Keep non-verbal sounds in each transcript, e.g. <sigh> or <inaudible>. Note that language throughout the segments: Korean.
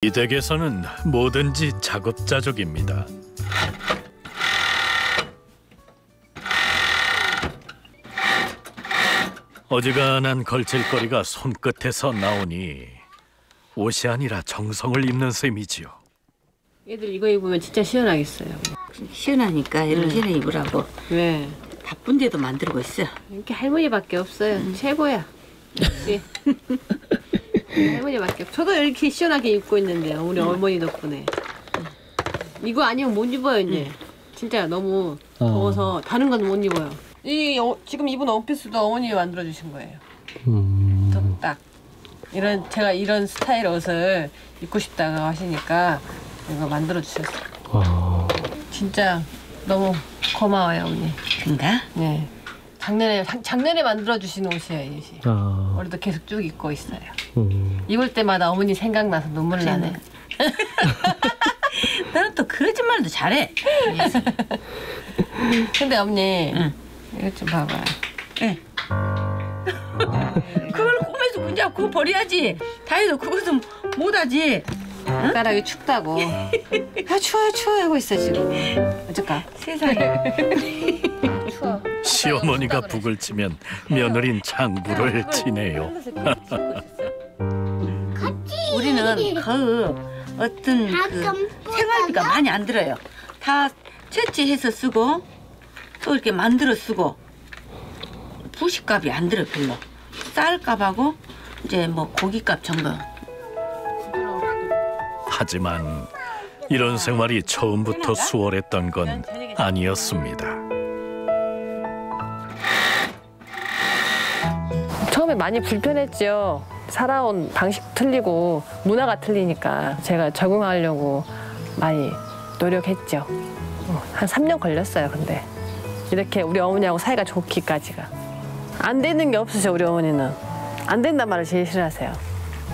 이 댁에서는 뭐든지 자급자족입니다. 어지간한 걸칠거리가 손끝에서 나오니 옷이 아니라 정성을 입는 셈이지요. 애들 이거 입으면 진짜 시원하겠어요. 시원하니까 이렇게 입으라고 왜? 바쁜데도 만들고 있어. 이렇게 할머니밖에 없어요. 최고야. <laughs> 역시. 할머니밖에 없. 저도 이렇게 시원하게 입고 있는데요. 우리 어머니 덕분에. 이거 아니면 못 입어요 이제. 진짜 너무 더워서 다른 건 못 입어요. 이 어, 지금 입은 원피스도 어머님이 만들어 주신 거예요. 더 딱. 이런 제가 이런 스타일 옷을 입고 싶다고 하시니까 이거 만들어 주셨어요. 진짜 너무 고마워요 어머니. 그런가? 네. 작년에 작- 작년에 만들어 주신 옷이에요, 이 옷이. 아, 올해도 계속 쭉 입고 있어요. 음. 입을 때마다 어머니 생각나서 눈물 나네. <laughs> 너는 또 거짓말도 잘해. <laughs> 근데 어머니, 응. 이것 좀 봐봐요. 예. <laughs> 그걸 꿈에서 그냥 그거 버려야지. 다이도 그것은 못하지. 손가락이 춥다고. 아 추워요 추워요 하고 있어 지금. 어쩔까? 세상에. 시어머니가 북을 치면 며느린 장구를 치네요. 우리는 그 어떤 그 생활비가 많이 안 들어요. 다 채취해서 쓰고 또 이렇게 만들어 쓰고 부식값이 안 들어 별로. 쌀값하고 이제 뭐 고기값 정도. 하지만 이런 생활이 처음부터 수월했던 건 아니었습니다. 많이 불편했죠. 살아온 방식 틀리고 문화가 틀리니까 제가 적응하려고 많이 노력했죠. 어, 한 3년 걸렸어요, 근데. 이렇게 우리 어머니하고 사이가 좋기까지가. 안 되는 게 없으셔, 우리 어머니는. 안 된단 말을 제일 싫어하세요.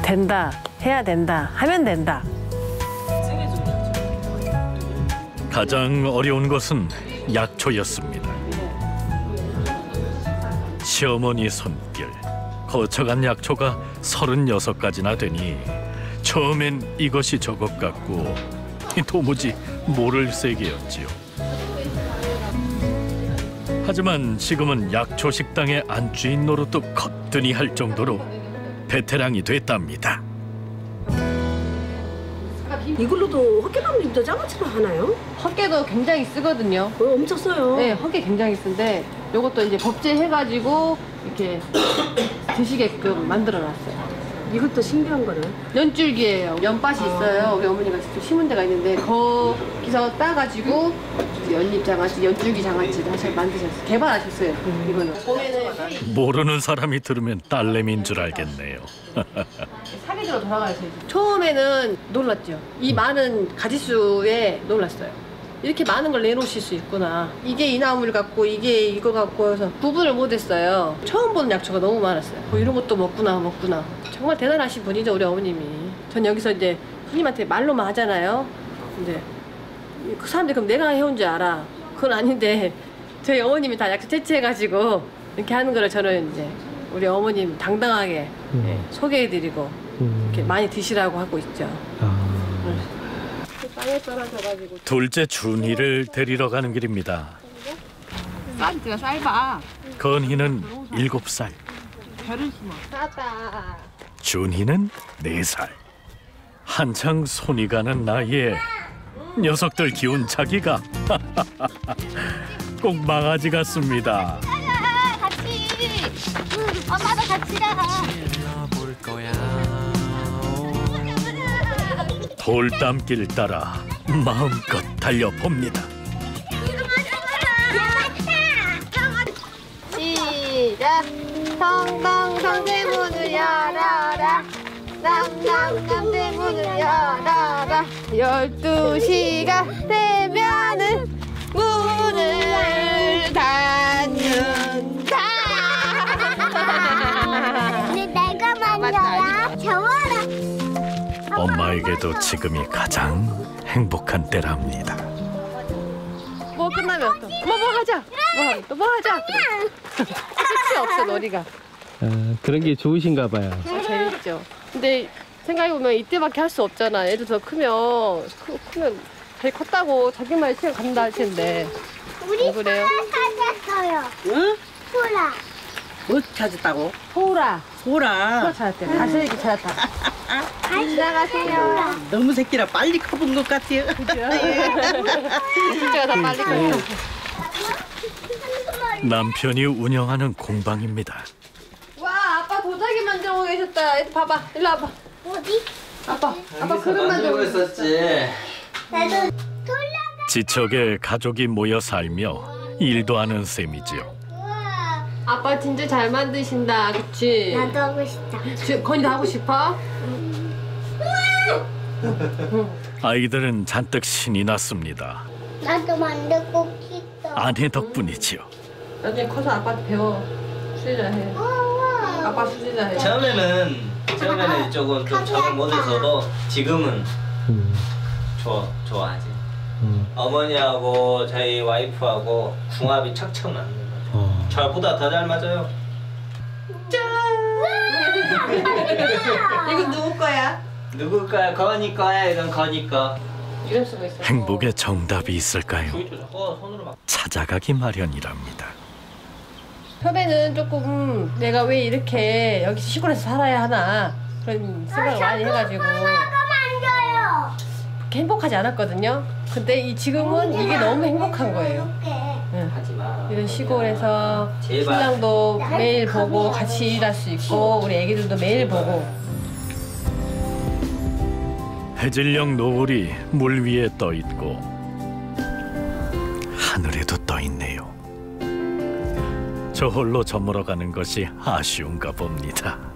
된다, 해야 된다, 하면 된다. 가장 어려운 것은 약초였습니다. 시어머니 손길 거쳐간 약초가 36가지나 되니 처음엔 이것이 저것 같고 도무지 모를 세계였지요. 하지만 지금은 약초 식당의 안주인 노릇도 거뜬히 할 정도로 베테랑이 됐답니다. 이걸로도 헛개나무님도 장아찌를 하나요? 헛개도 굉장히 쓰거든요. 어, 엄청 써요. 네, 헛개 굉장히 쓴데 요것도 이제 법제해가지고 이렇게 <coughs> 드시게끔 만들어놨어요. 이것도 신기한 거네. 연줄기예요. 연밭이 있어요. 우리 어머니가 직접 심은 데가 있는데 거기서 따가지고 연잎 장아찌, 연줄기 장아찌를 하셔 만드셨어요. 개발하셨어요. 이거는. 봄에는 모르는 사람이 들으면 딸내미인 줄 알겠네요. <laughs> 사계절로 돌아가야 돼요. 처음에는 놀랐죠. 이 많은 가지수에 놀랐어요. 이렇게 많은 걸 내놓으실 수 있구나. 이게 이 나무를 갖고 이게 이거 갖고 해서 구분을 못했어요. 처음 보는 약초가 너무 많았어요. 뭐 이런 것도 먹구나 먹구나. 정말 대단하신 분이죠 우리 어머님이. 전 여기서 이제 손님한테 말로만 하잖아요. 근데 그 사람들이 그럼 내가 해온 줄 알아. 그건 아닌데 저희 어머님이 다 약초 채취해가지고 이렇게 하는 거를 저는 이제 우리 어머님 당당하게 예, 소개해드리고 이렇게 많이 드시라고 하고 있죠. 땅에 떨어져가지고 둘째 준이를 데리러 가는 길입니다. 쌀지가 쌀봐. 건희는 일곱 살, 별을 심어. 쌌다. 준희는 네 살. 한창 손이 가는 나이에 녀석들 기운 차기가 <laughs> 꼭 망아지 같습니다. 엄마도 같이 가 돌담길 따라 마음껏 달려봅니다. 시작. 성당 성대 문을 열어라. 남남 대문을 열어라. 열두 시가 되면은 엄마에게도 지금이 가장 행복한 때랍니다. 뭐 끝나면 또 뭐 뭐 하자. 뭐 또 뭐 하자. 끝이 없어 놀이가. 아, 그런 게 좋으신가 봐요. 재밌죠. 근데 생각해보면 이때밖에 할 수 없잖아. 애들 더 크면, 크, 크면 잘 컸다고 자기만 시간 간다 할 텐데. 우리 어, 그래요? 소라 찾았어요. 응? 소라. 뭐 찾았다고? 소라. 소라. 소라 찾았대. 다슬기 찾았다. <laughs> 지나가세요. 너무 새끼라 빨리 커본 것 같아요. 진짜가 다 빨리 컸어. 남편이 운영하는 공방입니다. 와, 아빠 도자기 만들고 계셨다. 봐봐. 일로 와봐. 어디? 아빠, 아빠 그릇 만들고. 있었지. 나도 지척에 가족이 모여 살며 일도 하는 셈이지요. 아빠 진짜 잘 만드신다. 그치? 나도 하고 싶다. 지- 건이도 하고 싶어? 아이들은 잔뜩 신이 났습니다. 나도 만들고 싶다. 아내 덕분이지요. 나중에 커서 아빠한테 배워. 수제자 해. 우와. 아빠 수제자 해. 처음에는 처음에는 조금 좀 적응 못해서도 지금은 좋아 좋아하지. 어머니하고 저희 와이프하고 궁합이 척척 맞는 거죠. 저보다 더 잘 맞아요. <laughs> 이건 누구 거야? 건이 거야? 이건 건이 거. 이름 쓰고 있어. 행복의 정답이 있을까요? 막. 찾아가기 마련이랍니다. 처음에는 조금 내가 왜 이렇게 여기 시골에서 살아야 하나 그런 생각을 많이 해가지고 만져요. 그렇게 행복하지 않았거든요. 근데 이 지금은 이게 너무 행복한 거예요. 응. 마. 이런 시골에서 제발. 신랑도 매일 보고 같이 일할 수 있고 우리 애기들도 매일 보고 해질녘 노을이 물 위에 떠 있고 하늘에도 떠 있네요. 저 홀로 저물어 가는 것이 아쉬운가 봅니다.